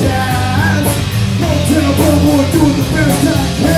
times. No time, but I wanna do the best I can.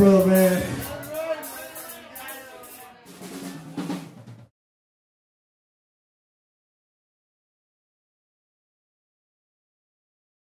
brother, man.